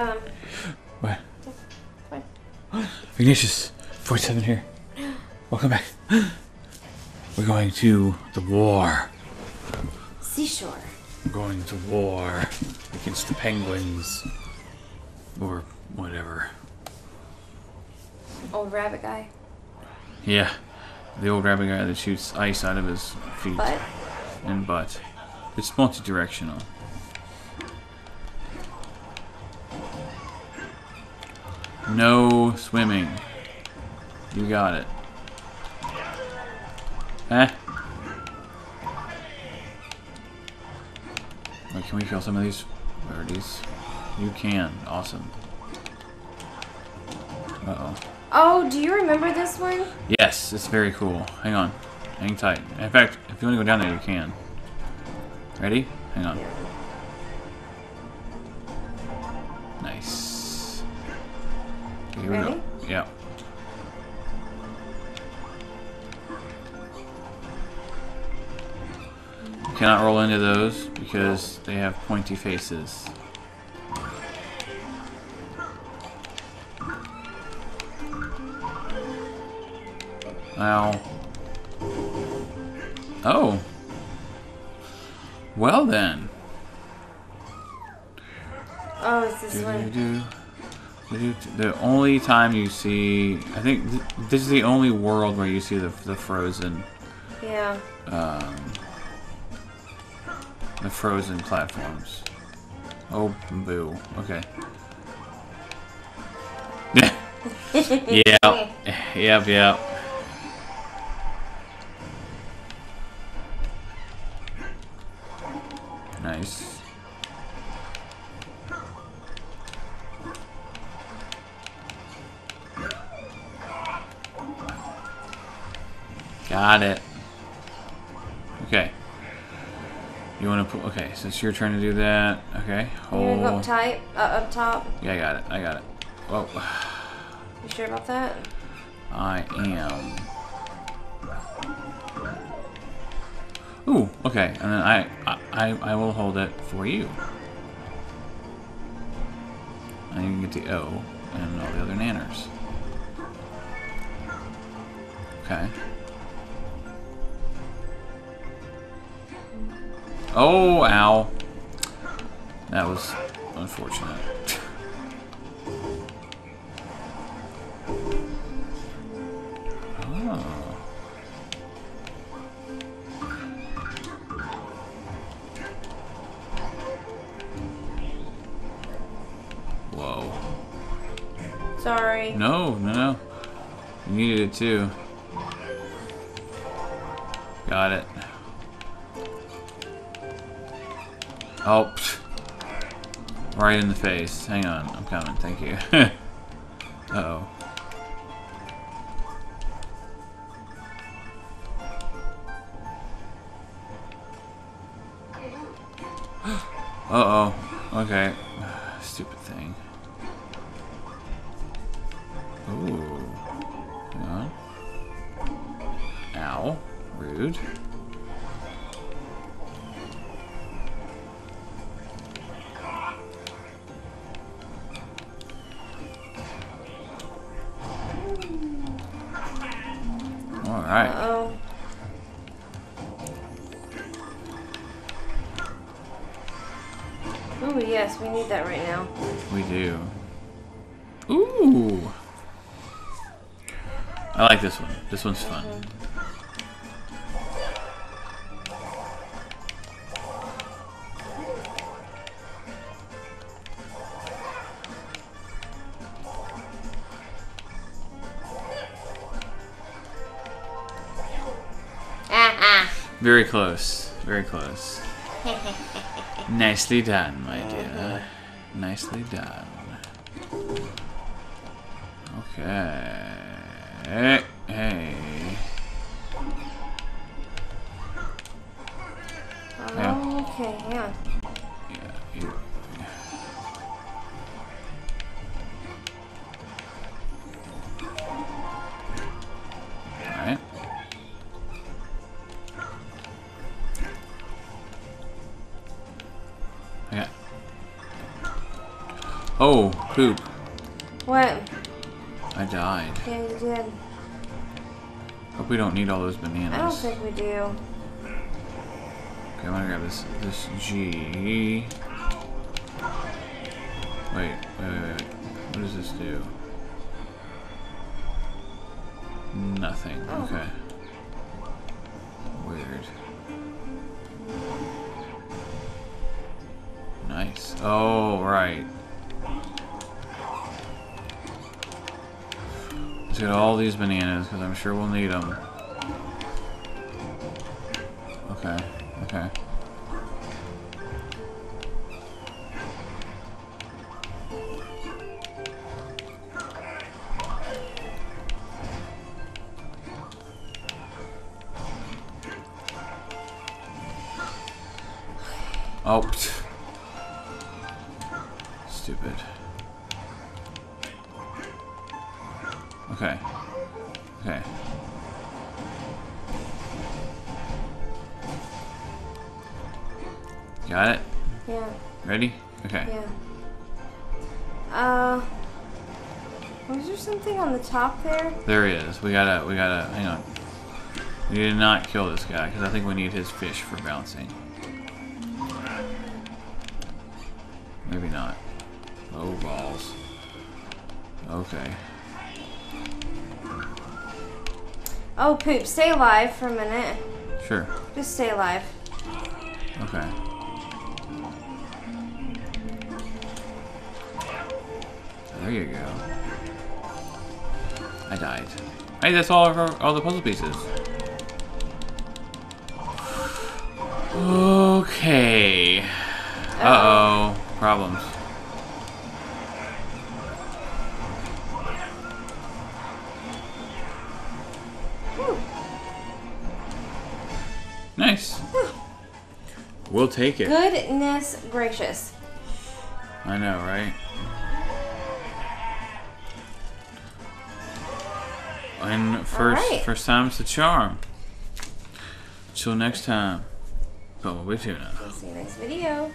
Um, What? fine. Ignatius, 47 here. Welcome back. We're going to the war. seashore. We're going to war against the penguins. Or whatever. Old rabbit guy. Yeah. The old rabbit guy that shoots ice out of his feet But and butt. It's multi-directional. No swimming. You got it. Eh? Wait, can we kill some of these birdies? You can. Awesome. Uh-oh. oh, do you remember this one? Yes, it's very cool. Hang on. Hang tight. In fact, if you want to go down there, you can. Ready? Hang on. Nice. Here we Ready? go. Yeah. You cannot roll into those because they have pointy faces. Ow. Oh. Well then. Oh, it's this one. Do-do-do. Do-do-do. The only time you see, I think th- this is the only world where you see the, the frozen, Yeah. um, the frozen platforms. Oh, boo. Okay. yeah. Yep. Yep. Nice. Got it. Okay. You want to put? Okay, so it's your turn to do that. Okay. You wanna go Oh. up tight, uh, up top. Yeah, I got it. I got it. Whoa. You sure about that? I am. Ooh, okay, and then I, I, I will hold it for you. And you can get the O and all the other nanners. Okay. Oh, ow. That was unfortunate. Oh. Whoa. Sorry. No, no, no. You needed it too. Got it. Oh. Right in the face. Hang on. I'm coming. Thank you. Uh-oh. Uh-oh. Okay. Stupid thing. Ooh. Hang on. Ow. Rude. Alright. Uh-oh. Oh, yes, we need that right now. We do. Ooh. I like this one. This one's fun. Ah, Very close. Very close. Nicely done, my oh, dear. Nicely done. Okay. Hey. Okay. Yeah, Oh, poop. What? I died. Yeah, you did. Hope we don't need all those bananas. I don't think we do. Okay, I'm gonna grab this this G. Wait, wait, wait, wait. What does this do? Nothing. Oh. Okay. Weird. Nice. Oh, right. Let's get all these bananas because I'm sure we'll need them. Okay. Okay. Oh. pfft. Stupid. Okay. Okay. Got it? Yeah, Ready? Okay. yeah. Uh, was there something on the top there? There is. We gotta, we gotta, hang on. We did not kill this guy, because I think we need his fish for bouncing. Maybe not. Oh, balls. Okay. Oh, poop. Stay alive for a minute. Sure. Just stay alive. Okay. There you go. I died. Hey, that's all of our, all the puzzle pieces. Okay. Uh oh. Problems. Nice. We'll take it. Goodness gracious. I know, right? And first, Alright. first time's the charm. Till next time, Bumblebee Tuna. See you next video.